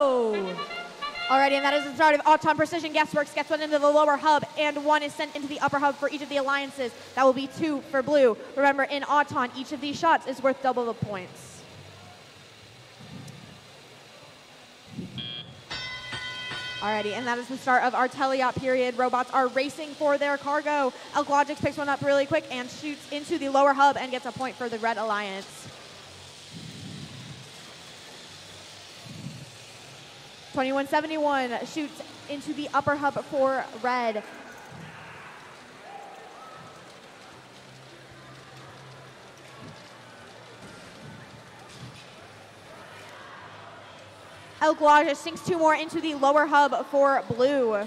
Alrighty, and that is the start of Auton Precision Guessworks. Gets one into the lower hub, and one is sent into the upper hub for each of the alliances. That will be two for blue. Remember, in Auton, each of these shots is worth double the points. Alrighty, and that is the start of our teleop period. Robots are racing for their cargo. Elk picks one up really quick and shoots into the lower hub and gets a point for the Red Alliance. 2171 shoots into the upper hub for red. Elk Lodge sinks two more into the lower hub for blue.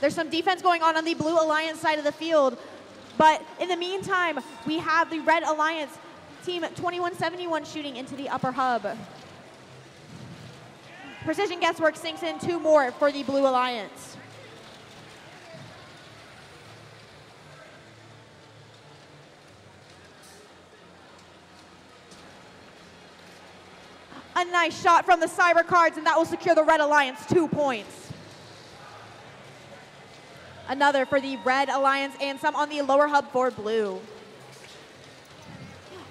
There's some defense going on on the Blue Alliance side of the field. But in the meantime, we have the Red Alliance team 2171 shooting into the upper hub. Precision Guesswork sinks in two more for the Blue Alliance. A nice shot from the Cyber Cards, and that will secure the Red Alliance two points. Another for the Red Alliance, and some on the lower hub for Blue.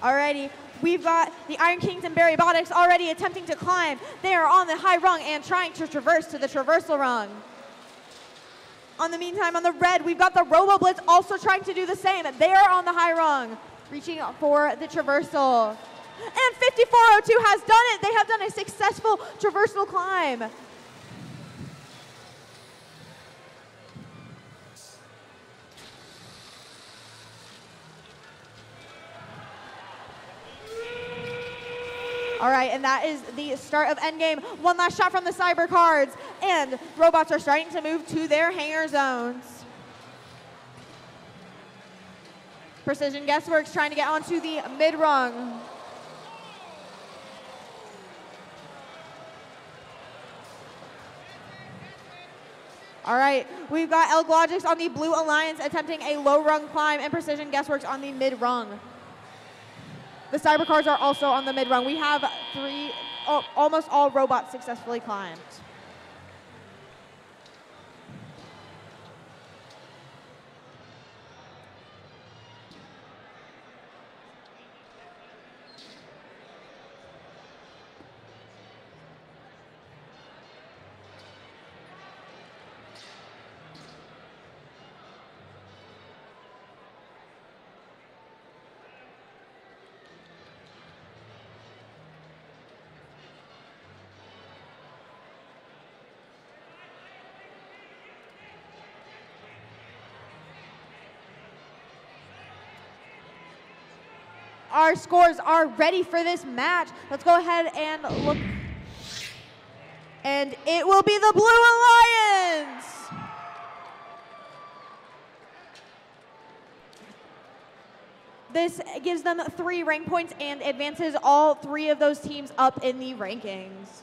Alrighty, we've got the Iron Kings and Barry already attempting to climb. They are on the high rung and trying to traverse to the traversal rung. On the meantime, on the red, we've got the Robo Blitz also trying to do the same. They are on the high rung, reaching for the traversal. And 5402 has done it. They have done a successful traversal climb. All right, and that is the start of Endgame. One last shot from the Cyber Cards, and robots are starting to move to their hangar zones. Precision Guessworks trying to get onto the mid rung. All right, we've got Elk Logics on the Blue Alliance attempting a low rung climb and Precision Guessworks on the mid rung. The Cyber Cards are also on the mid rung. We have three, oh, almost all robots successfully climbed. Our scores are ready for this match. Let's go ahead and look. And it will be the Blue Alliance. This gives them three rank points and advances all three of those teams up in the rankings.